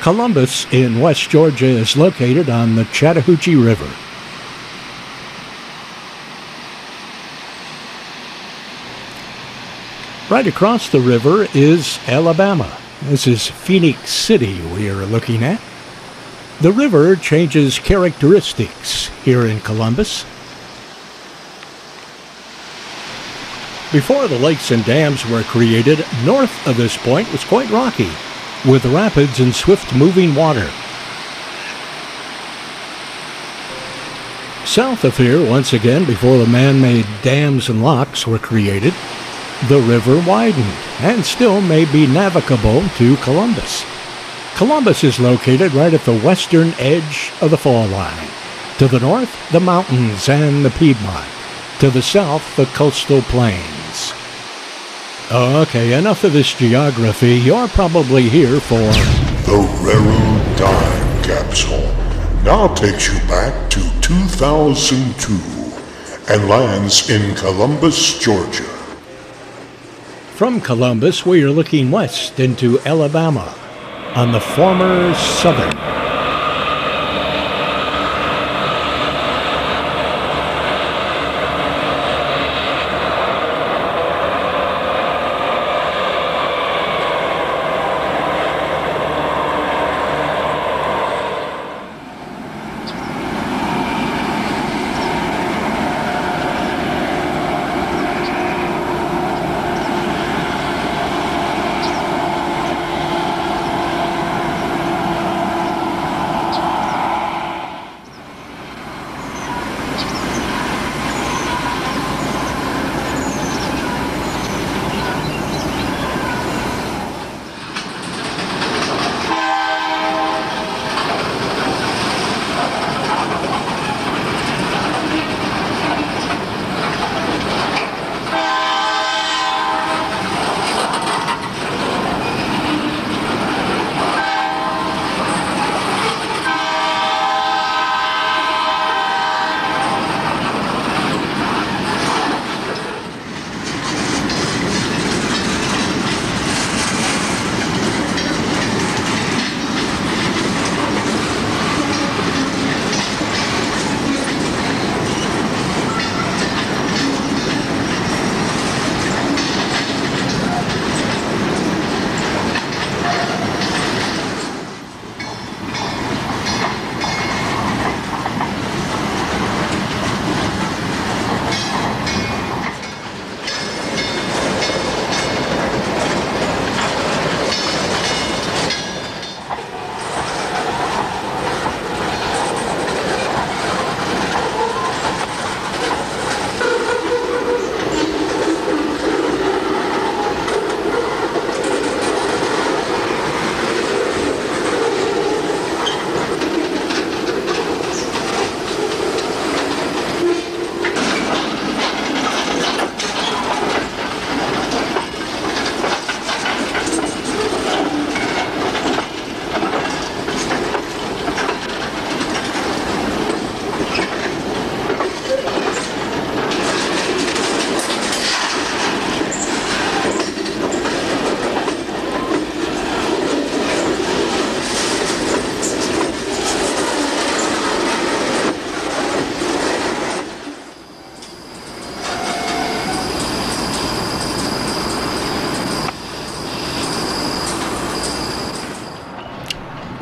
Columbus in West Georgia is located on the Chattahoochee River. Right across the river is Alabama. This is Phenix City we are looking at. The river changes characteristics here in Columbus. Before the lakes and dams were created, north of this point was quite rocky, with rapids and swift moving water. South of here, once again, before the man made dams and locks were created, the river widened and still may be navigable to Columbus. Columbus is located right at the western edge of the fall line. To the north, the mountains and the Piedmont. To the south, the coastal plains. Oh, okay, enough of this geography. You're probably here for. The Railroad Time Capsule now takes you back to 2002 and lands in Columbus, Georgia. From Columbus, we are looking west into Alabama on the former Southern.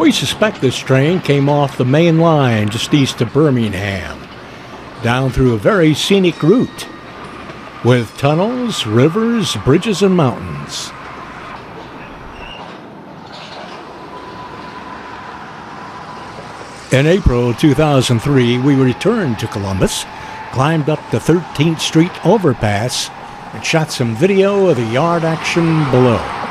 We suspect this train came off the main line just east of Birmingham, down through a very scenic route with tunnels, rivers, bridges, and mountains. In April 2003, we returned to Columbus, climbed up the 13th Street overpass, and shot some video of the yard action below.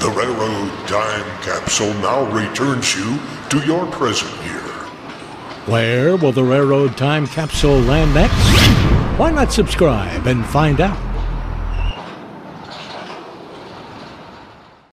The railroad time capsule now returns you to your present year. Where will the railroad time capsule land next? Why not subscribe and find out?